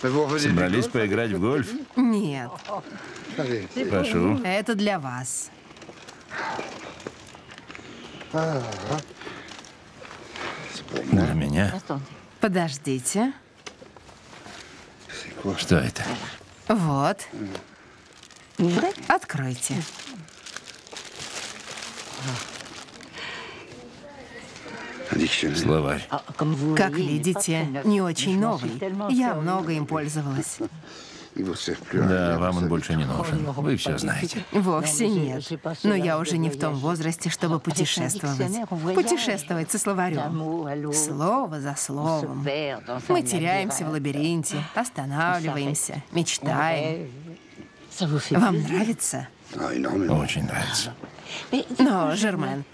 Собрались поиграть в гольф? Нет, Прошу. это для вас. Для меня? Подождите. Что это? Вот. Откройте. Словарь. Как видите, не очень новый. Я много им пользовалась. Да, вам он больше не нужен. Вы все знаете. Вовсе нет. Но я уже не в том возрасте, чтобы путешествовать. Путешествовать со словарем. Слово за словом. Мы теряемся в лабиринте, останавливаемся, мечтаем. Вам нравится? Очень нравится. Но, Жермен,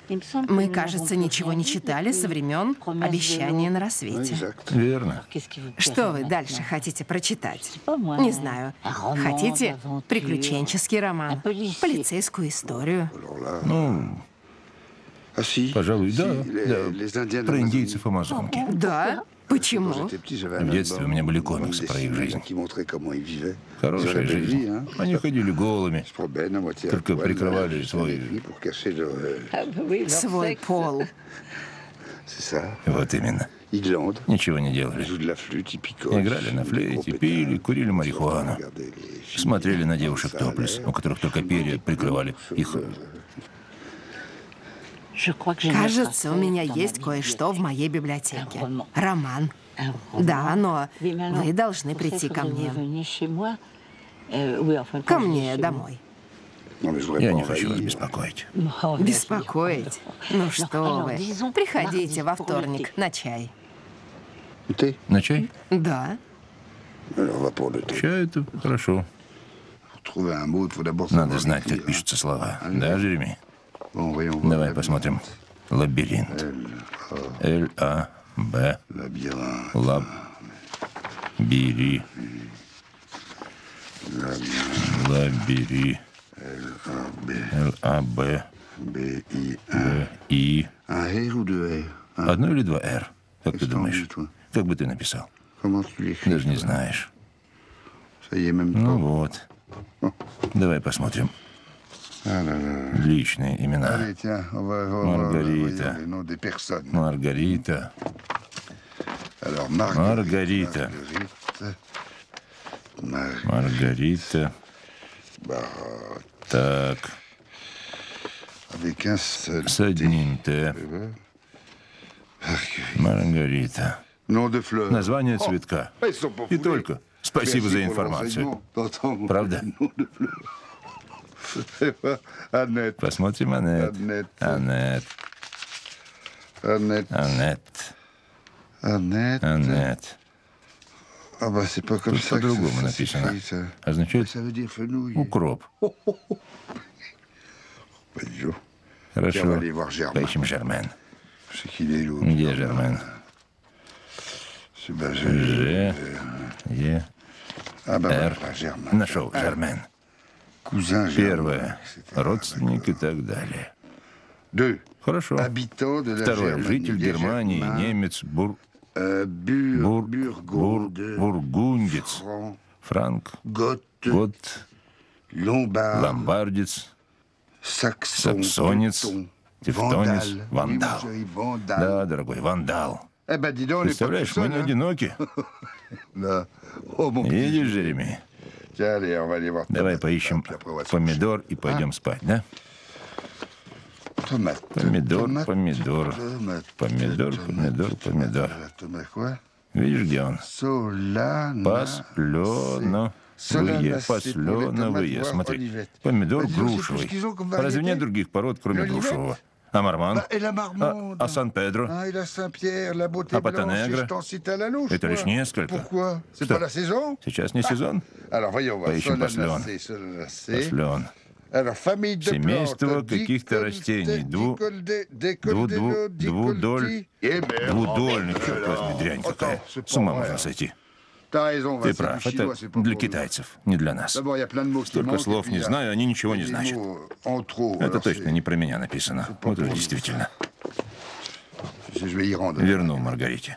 мы, кажется, ничего не читали со времен обещания на рассвете. Верно. Что вы дальше хотите прочитать? Не знаю. Хотите приключенческий роман? Полицейскую историю? Ну, пожалуй, да. да. Про индейцев Амазонки. Да? Почему? В детстве у меня были комиксы про их жизнь. Хорошая жизнь. Они ходили голыми, только прикрывали свой... Свой пол. Вот именно. Ничего не делали. Играли на флейте, пили, курили марихуану. Смотрели на девушек топлес, у которых только перья прикрывали их... э, Кажется, у меня есть кое-что в моей библиотеке. Роман. Да, но вы должны прийти ко мне. Ко мне домой. Я не хочу вас беспокоить. Беспокоить? Ну что вы. Приходите во вторник на чай. На чай? Да. Чай это хорошо. Надо знать, как пишутся слова. Да, Жереми? Давай посмотрим. Лабиринт. Л-А-Б. Лаб. Бири. Лабири. Л-А-Б. И. Одно или два «Р»? Как ты думаешь? Как бы ты написал? Даже не знаешь. Ну вот. Давай посмотрим. Личные имена. Маргарита. Маргарита. Маргарита. Маргарита. Так, с одним «Т». Маргарита. Название цветка. И только. Спасибо за информацию. Правда? Посмотрим Аннет. Аннет. Аннет. Аннет. Тут по-другому написано. Означает укроп. Хорошо. Поищем Жермен. Где Жермен? Ж, Е, Р. Нашел Жермен. Первое. Родственник и так далее. Хорошо. Второй. Житель Германии, немец, бур... Бур... Бур... Бургундец. Франк. Гот. Ломбардец. Саксонец. Тевтонец. Вандал. Да, дорогой, вандал. Представляешь, мы не одиноки. Видишь, Жереми? Давай поищем помидор и пойдем спать, да? Помидор, помидор. Помидор, помидор, помидор. Видишь, где он? Паслено. Вые, посленовые. Смотри, помидор грушевый. Разве нет других пород, кроме грушевого? А Марман? А, а Сан-Педро? А Патанегро? Это лишь несколько. Что? Сейчас не сезон? Поищем послен. Послен. Семейство каких-то растений. Дву... Дву... Дву... Двудоль... Двудольник, черт возьми, дрянь какая. С ума можно сойти. Ты прав, это для китайцев, не для нас. Столько слов не знаю, они ничего не значат. Это точно не про меня написано. Вот уж действительно. Верну Маргарите.